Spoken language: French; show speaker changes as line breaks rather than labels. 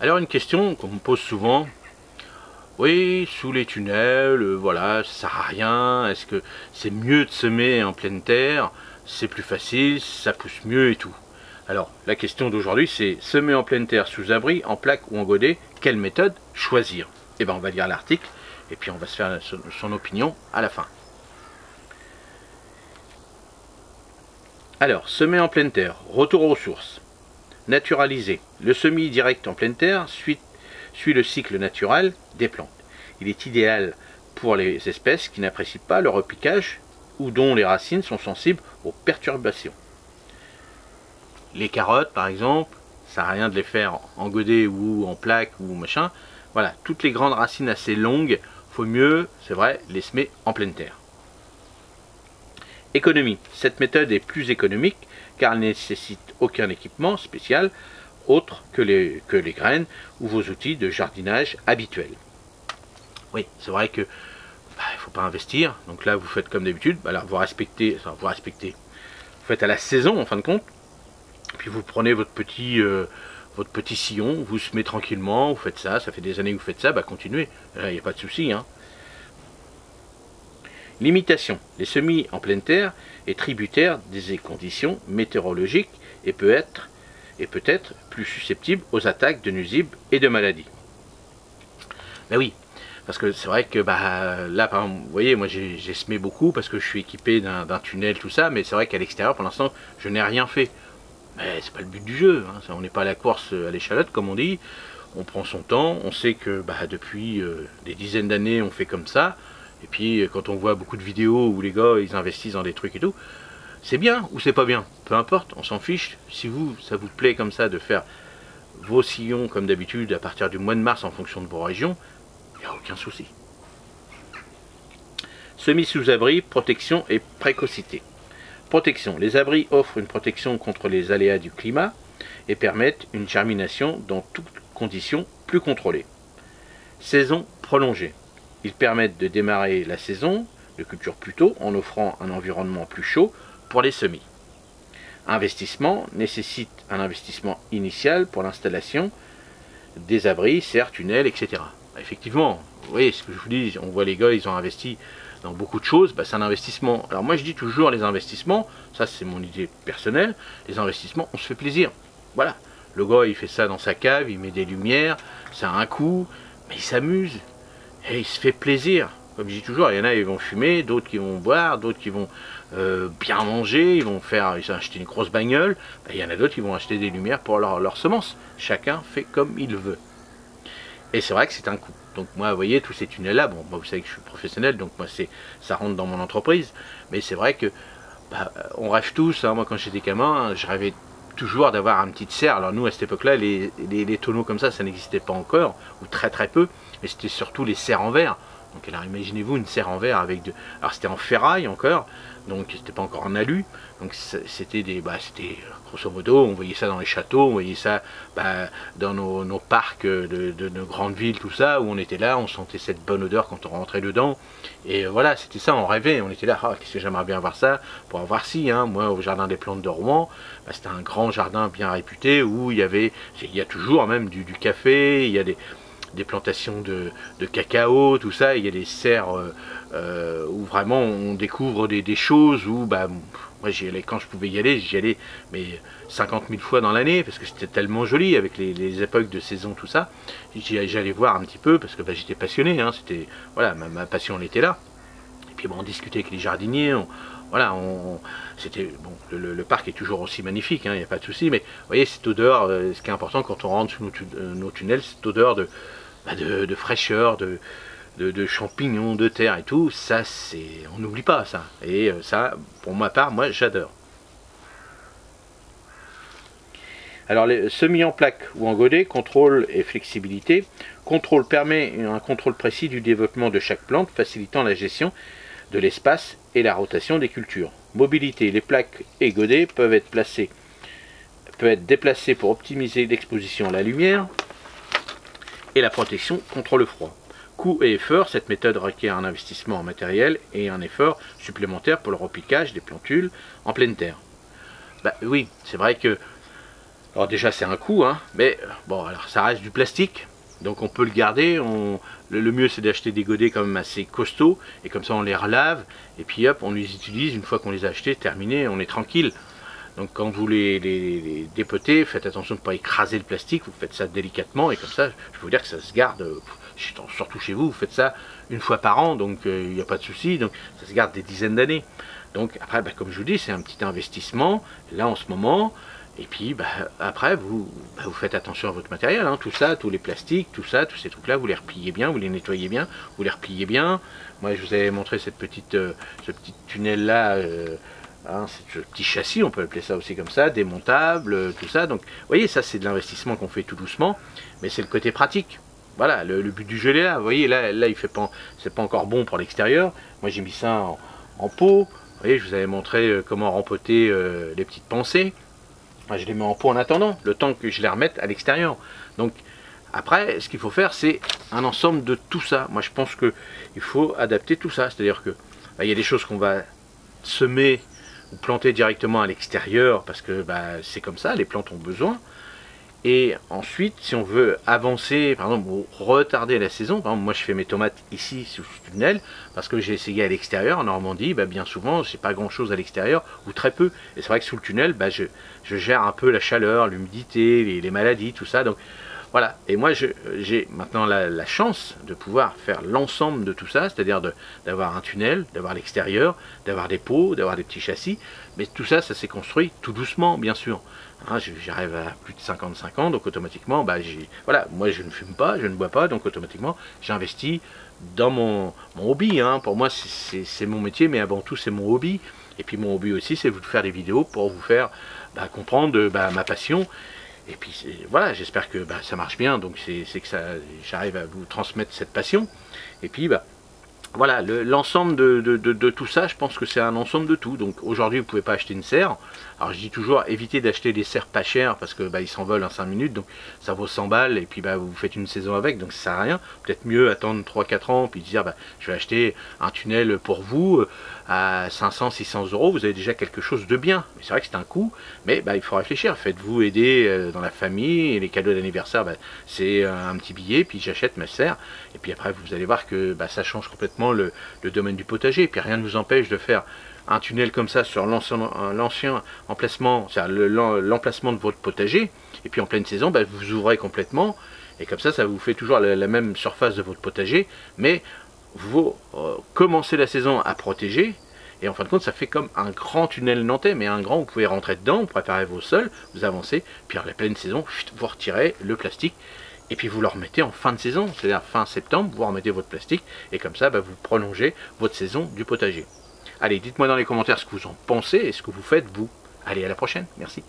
Alors une question qu'on me pose souvent, oui, sous les tunnels, euh, voilà, ça sert à rien, est-ce que c'est mieux de semer en pleine terre, c'est plus facile, ça pousse mieux et tout. Alors, la question d'aujourd'hui, c'est semer en pleine terre sous abri, en plaque ou en godet, quelle méthode choisir? Eh bien, on va lire l'article, et puis on va se faire son opinion à la fin. Alors, semer en pleine terre, retour aux sources. Naturaliser. Le semis direct en pleine terre suit, suit le cycle naturel des plantes. Il est idéal pour les espèces qui n'apprécient pas le repiquage ou dont les racines sont sensibles aux perturbations. Les carottes, par exemple, ça n'a rien de les faire en godet ou en plaque ou machin. Voilà, toutes les grandes racines assez longues, faut mieux, c'est vrai, les semer en pleine terre. Économie. Cette méthode est plus économique car elle ne nécessite aucun équipement spécial autre que les, graines ou vos outils de jardinage habituels. Oui, c'est vrai que bah, il ne faut pas investir. Donc là, vous faites comme d'habitude. Bah, vous respectez, vous respectez. Vous faites à la saison, en fin de compte. Puis vous prenez votre petit, euh, petit sillon, vous semez tranquillement, vous faites ça. Ça fait des années que vous faites ça, bah continuez. Il n'y a pas de souci. Hein. Limitation. Les semis en pleine terre est tributaire des conditions météorologiques et peut être plus susceptible aux attaques de nuisibles et de maladies. Ben oui, parce que c'est vrai que bah, là, par exemple, vous voyez, moi j'ai semé beaucoup parce que je suis équipé d'un tunnel, tout ça, mais c'est vrai qu'à l'extérieur, pour l'instant, je n'ai rien fait. Mais c'est pas le but du jeu, hein. on n'est pas à la course à l'échalote, comme on dit. On prend son temps, on sait que bah, depuis euh, des dizaines d'années, on fait comme ça. Et puis euh, quand on voit beaucoup de vidéos où les gars ils investissent dans des trucs et tout, c'est bien ou c'est pas bien, peu importe, on s'en fiche. Si vous, ça vous plaît comme ça de faire vos sillons comme d'habitude à partir du mois de mars en fonction de vos régions, il n'y a aucun souci. Semis sous abri, protection et précocité. Protection. Les abris offrent une protection contre les aléas du climat et permettent une germination dans toutes conditions plus contrôlées. Saison prolongée. Ils permettent de démarrer la saison de culture plus tôt en offrant un environnement plus chaud pour les semis. Investissement nécessite un investissement initial pour l'installation des abris, serres, tunnels, etc. Effectivement, vous voyez ce que je vous dis, on voit les gars, ils ont investi dans beaucoup de choses, bah, c'est un investissement. Alors moi je dis toujours les investissements, ça c'est mon idée personnelle, les investissements, on se fait plaisir. Voilà, le gars il fait ça dans sa cave, il met des lumières, ça a un coût, mais il s'amuse, et il se fait plaisir. Comme je dis toujours, il y en a, ils vont fumer, d'autres qui vont boire, d'autres qui vont euh, bien manger, ils vont faire, ils vont acheter une grosse bagnole. Ben, il y en a d'autres qui vont acheter des lumières pour leurs leur semences. Chacun fait comme il veut. Et c'est vrai que c'est un coût. Donc moi, vous voyez, tous ces tunnels-là, bon, moi, vous savez que je suis professionnel, donc moi, c'est, ça rentre dans mon entreprise. Mais c'est vrai que bah, on rêve tous. Hein. moi, quand j'étais gamin, je rêvais toujours d'avoir un petit serre. Alors nous, à cette époque-là, les, les, tonneaux comme ça, ça n'existait pas encore, ou très très peu. Mais c'était surtout les serres en verre. Donc alors imaginez-vous une serre en verre avec de... Alors c'était en ferraille encore, donc c'était pas encore en alu. Donc c'était des... Bah, c'était grosso modo, on voyait ça dans les châteaux, on voyait ça bah, dans nos, parcs de, nos grandes villes, tout ça, où on était là, on sentait cette bonne odeur quand on rentrait dedans. Et voilà, c'était ça, on rêvait, on était là, ah, qu'est-ce que j'aimerais bien voir ça, pour avoir si, hein, moi au jardin des plantes de Rouen, bah, c'était un grand jardin bien réputé où il y avait, il y a toujours même du café, il y a des des plantations de, cacao, tout ça. Il y a des serres euh, euh, où vraiment on découvre des, choses où, bah, moi j'y allais, quand je pouvais y aller, j'y allais mais 50 000 fois dans l'année parce que c'était tellement joli avec les, époques de saison, tout ça. J'allais voir un petit peu parce que bah, j'étais passionné, hein, c'était, voilà, ma, passion elle était là. Et puis bon, on discutait avec les jardiniers, voilà, on, c'était bon, le, parc est toujours aussi magnifique, hein, il n'y a pas de souci, mais vous voyez cette odeur, euh, ce qui est important quand on rentre sous nos tunnels, cette odeur de, bah, de, fraîcheur, de, champignons, de terre et tout, ça c'est. On n'oublie pas ça. Et euh, ça, pour ma part, moi j'adore. Alors les semis en plaque ou en godet, contrôle et flexibilité. Contrôle permet un contrôle précis du développement de chaque plante, facilitant la gestion de l'espace et la rotation des cultures. Mobilité, les plaques et godets peuvent être placés, peuvent être déplacés pour optimiser l'exposition à la lumière, et la protection contre le froid. Coût et effort, cette méthode requiert un investissement en matériel et un effort supplémentaire pour le repiquage des plantules en pleine terre. Bah oui, c'est vrai que Alors déjà c'est un coût, hein, mais bon alors ça reste du plastique, donc on peut le garder. Le, mieux c'est d'acheter des godets quand même assez costauds, et comme ça on les relave, et puis hop, on les utilise une fois qu'on les a achetés, terminé, on est tranquille. Donc quand vous les, les, dépotez, faites attention de ne pas écraser le plastique, vous faites ça délicatement, et comme ça, je peux vous dire que ça se garde, surtout chez vous, vous faites ça une fois par an, donc il n'y a pas de souci, donc ça se garde des dizaines d'années. Donc après, bah, comme je vous dis, c'est un petit investissement, là en ce moment, et puis bah, après, vous, bah, vous faites attention à votre matériel, hein. tout ça, tous les plastiques, tout ça, tous ces trucs-là, vous les repliez bien, vous les nettoyez bien, vous les repliez bien. Moi, je vous avais montré cette petite, euh, ce petit tunnel-là, euh, hein, ce petit châssis, on peut appeler ça aussi comme ça, démontable, euh, tout ça. Donc, vous voyez, ça, c'est de l'investissement qu'on fait tout doucement, mais c'est le côté pratique. Voilà, le, but du est là. Vous voyez, là, là il fait pas, c'est pas encore bon pour l'extérieur. Moi, j'ai mis ça en, pot. Vous voyez, je vous avais montré comment rempoter les petites pensées je les mets en pot en attendant, le temps que je les remette à l'extérieur. Donc après, ce qu'il faut faire, c'est un ensemble de tout ça. Moi, je pense qu'il faut adapter tout ça. C'est-à-dire que il y a des choses qu'on va semer ou planter directement à l'extérieur parce que bah, c'est comme ça, les plantes ont besoin. Et ensuite, si on veut avancer, par exemple, ou retarder la saison, moi je fais mes tomates ici sous ce tunnel, parce que j'ai essayé à l'extérieur, en Normandie, bah, bien souvent, c'est pas grand chose à l'extérieur, ou très peu. Et c'est vrai que sous le tunnel, bah, je, gère un peu la chaleur, l'humidité, les, maladies, tout ça. Donc voilà. Et moi, j'ai maintenant la, chance de pouvoir faire l'ensemble de tout ça, c'est-à-dire d'avoir un tunnel, d'avoir l'extérieur, d'avoir des pots, d'avoir des petits châssis. Mais tout ça, ça s'est construit tout doucement, bien sûr. Hein, j'arrive à plus de 55 ans, donc automatiquement, bah, voilà, moi je ne fume pas, je ne bois pas, donc automatiquement, j'investis dans mon, hobby. Hein. Pour moi, c'est mon métier, mais avant tout, c'est mon hobby. Et puis mon hobby aussi, c'est de faire des vidéos pour vous faire bah, comprendre bah, ma passion. Et puis voilà, j'espère que bah, ça marche bien, donc c'est que j'arrive à vous transmettre cette passion. Et puis, bah, voilà, l'ensemble de, tout ça, je pense que c'est un ensemble de tout. Donc aujourd'hui, vous ne pouvez pas acheter une serre. Alors je dis toujours, évitez d'acheter des serres pas chères parce que bah, ils s'envolent en 5 minutes, donc ça vaut 100 balles et puis bah, vous faites une saison avec, donc ça sert à rien. Peut-être mieux attendre 3-4 ans puis dire, bah, je vais acheter un tunnel pour vous euh, à 500-600 euros, vous avez déjà quelque chose de bien. C'est vrai que c'est un coût, mais bah, il faut réfléchir. Faites-vous aider euh, dans la famille et les cadeaux d'anniversaire, bah, c'est un petit billet, puis j'achète ma serre. Et puis après, vous allez voir que bah, ça change complètement le, domaine du potager. Puis rien ne vous empêche de faire un tunnel comme ça sur l'ancien emplacement, l'emplacement de votre potager. Et puis en pleine saison, bah, vous ouvrez complètement. Et comme ça, ça vous fait toujours la, même surface de votre potager, mais vous euh, commencez la saison à protéger, et en fin de compte, ça fait comme un grand tunnel nantais, mais un grand, vous pouvez rentrer dedans, vous préparez vos sols, vous avancez, puis en la pleine saison, vous retirez le plastique, et puis vous le remettez en fin de saison, c'est-à-dire fin septembre, vous remettez votre plastique, et comme ça, bah, vous prolongez votre saison du potager. Allez, dites-moi dans les commentaires ce que vous en pensez et ce que vous faites vous. Allez, à la prochaine, merci.